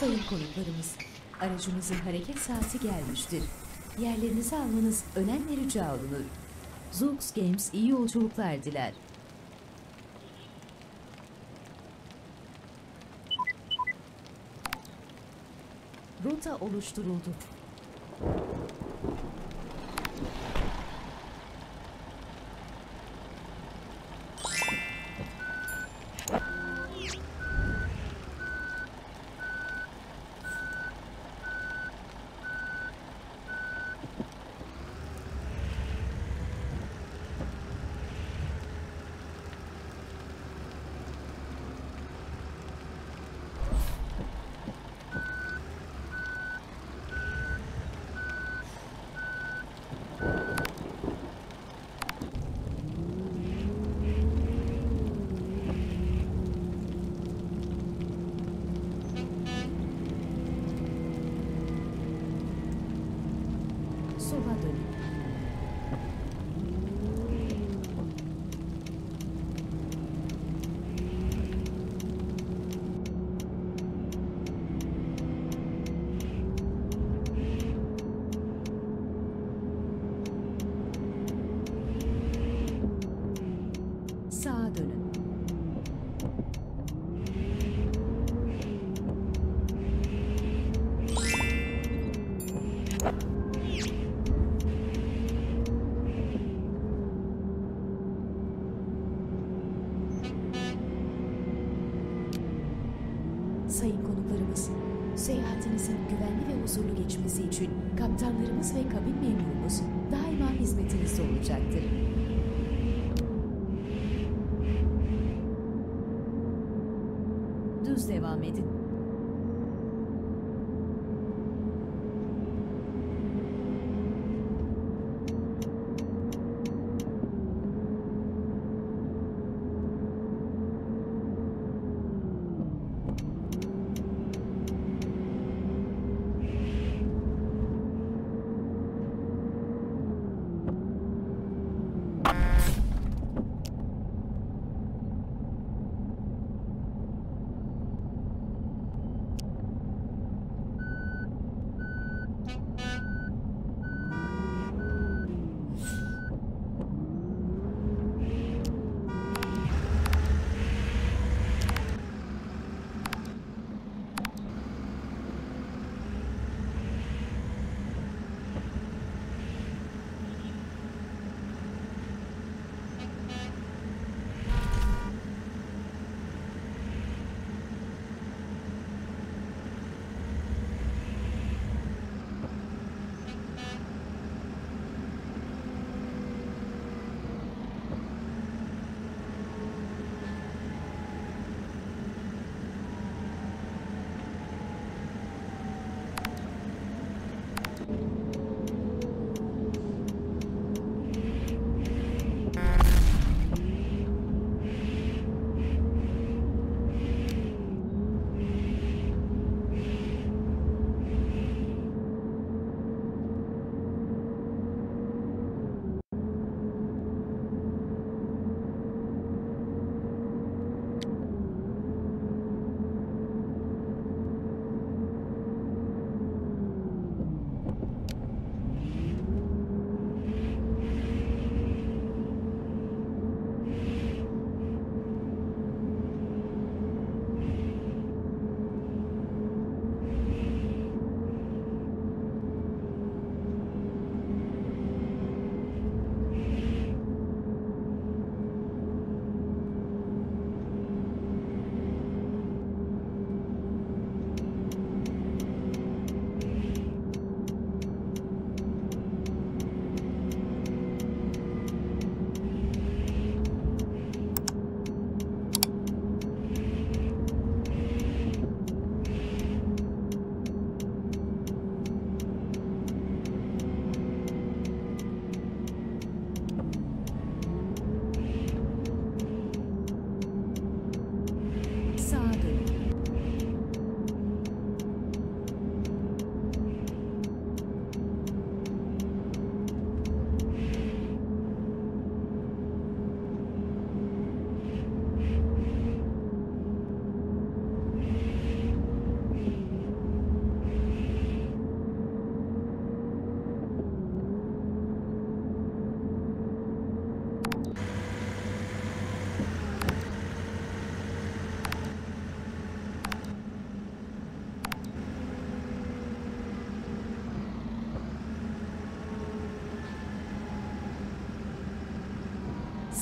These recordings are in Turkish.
Sayın konuklarımız, aracımızın hareket saati gelmiştir. Yerlerinizi almanız önemli rica olunur. Zoox Games iyi yolculuklar diler. Rota oluşturuldu. Huzurlu geçmesi için kaptanlarımız ve kabin memurumuz daima hizmetinizde olacaktır. Düz devam edin.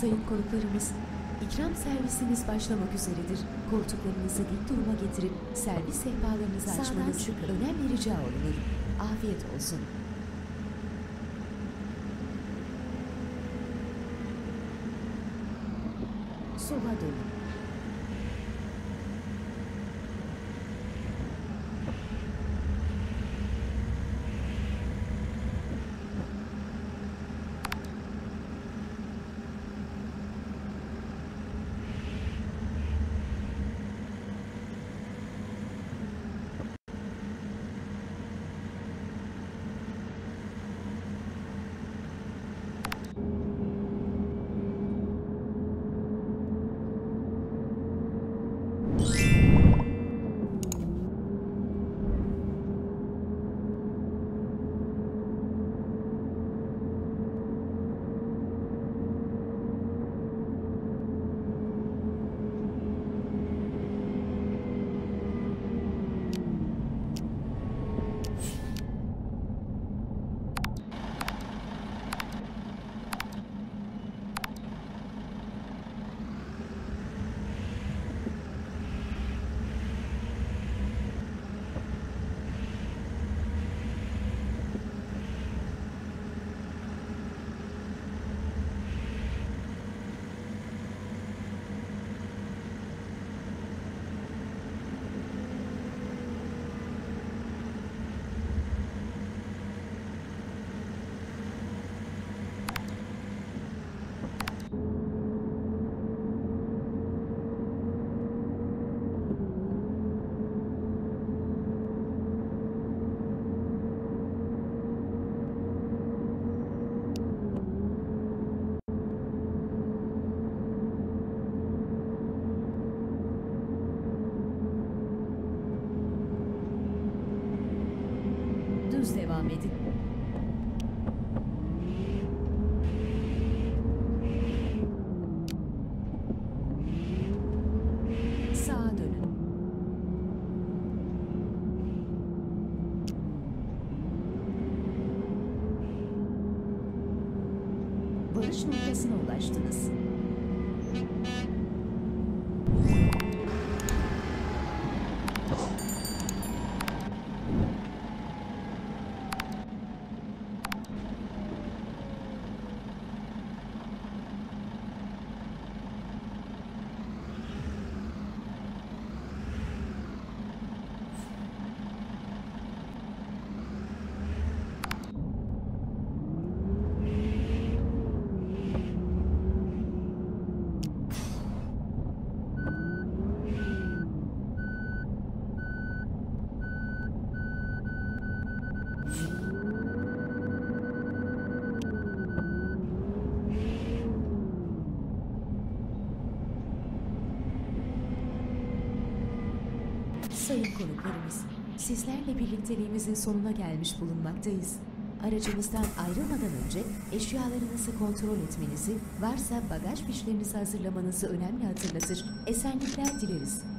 Sayın konuklarımız, ikram servisimiz başlamak üzeredir. Koltuklarınızı dik duruma getirip servis sehpalarınızı Sağdan açmanız çıkın. önemli rica olunur. Afiyet olsun. Sola dönün. Düz devam edin. Sağa dönün. Varış noktasına ulaştınız. Sayın konuklarımız, sizlerle birlikteliğimizin sonuna gelmiş bulunmaktayız. Aracımızdan ayrılmadan önce eşyalarınızı kontrol etmenizi, varsa bagaj fişlerinizi hazırlamanızı önemli hatırlatır. Esenlikler dileriz.